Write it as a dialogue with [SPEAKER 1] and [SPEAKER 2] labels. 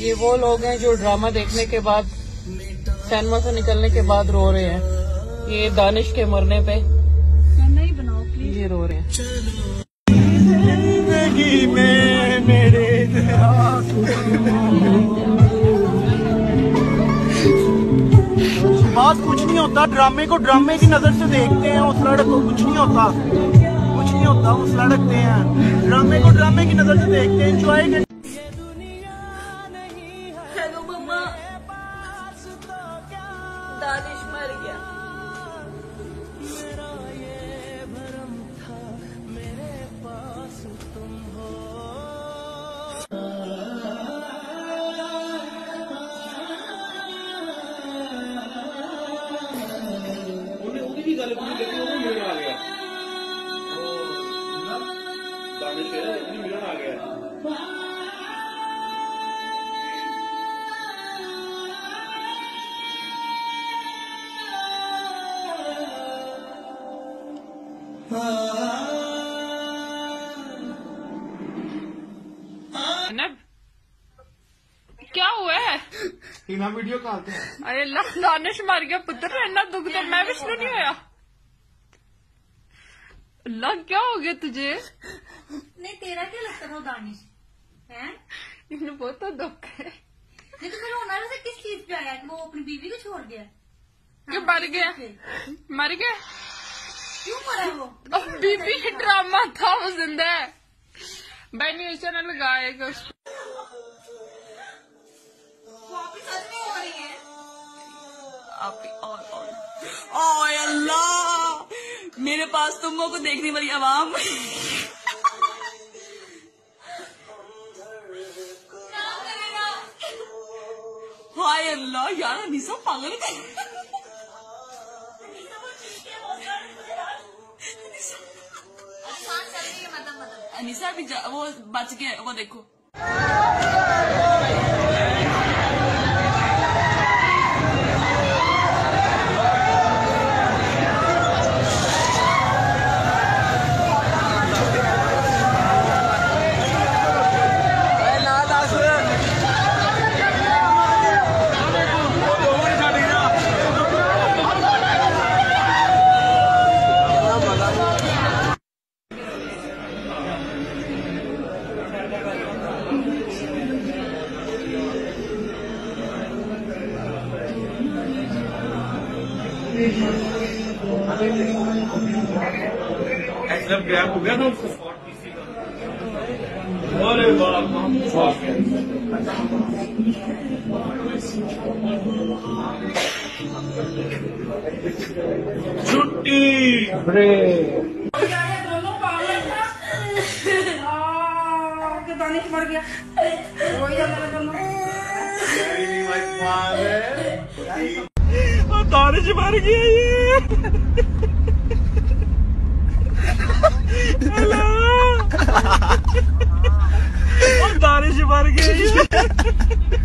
[SPEAKER 1] یہ وہ لوگ ہیں جو ڈرامہ دیکھنے کے بعد، سینما سے نکلنے کے بعد رو رہے ہیں۔ یہ دانش کے مرنے پہ۔ یہ رو رہے ہیں۔
[SPEAKER 2] میں بات کچھ نہیں ہوتا، ڈرامے کو ڈرامے کی نظر سے دیکھتے ہیں، اس لڑک کو کچھ نہیں ہوتا۔ کچھ نہیں ہوتا، اس لڑکتے ہیں۔ ڈرامے کو ڈرامے کی نظر سے دیکھتے ہیں انجوائے
[SPEAKER 3] دانش مر گیا۔
[SPEAKER 1] کیا ہوا ہے؟
[SPEAKER 2] ٹینا ویڈیو کالتے ہیں
[SPEAKER 1] ارے اللہ دانش مر گیا پتر اتنا دکھ دے میں وشنو نہیں ہویا۔ اللہ کیا ہو گیا تجھے؟
[SPEAKER 3] نہیں تیرا کیا لگتا وہ دانش؟ ہیں؟
[SPEAKER 1] انہیں بہت دکھ ہے۔
[SPEAKER 3] نہیں تو پھر ہونا ویسے کس چیز پہ آیا کہ وہ اپنی بیوی کو چھوڑ گیا؟
[SPEAKER 1] کہ مر گیا؟ مر گیا؟
[SPEAKER 3] کیوں مرا وہ؟
[SPEAKER 1] بی بی ڈرامہ تھا وہ زندہ ہے۔ میں نے اسے نہ لگائے گا اس کو۔
[SPEAKER 3] واپس سچ میں ہو رہی ہے
[SPEAKER 4] اوے اللہ! میرے پاس تم کو دیکھنے والی عوام۔ ہائے اللہ یار انیسا پاگل انیسا بھی جا- وہ بچ گیا وہ دیکھو
[SPEAKER 5] ایکسلم گیپ ہو گیا نا اس کا ارے باپ چھٹی
[SPEAKER 3] مر گیا وہی میرا
[SPEAKER 2] جی مر گیا یہ۔ اللہ جی مر گیا یہ۔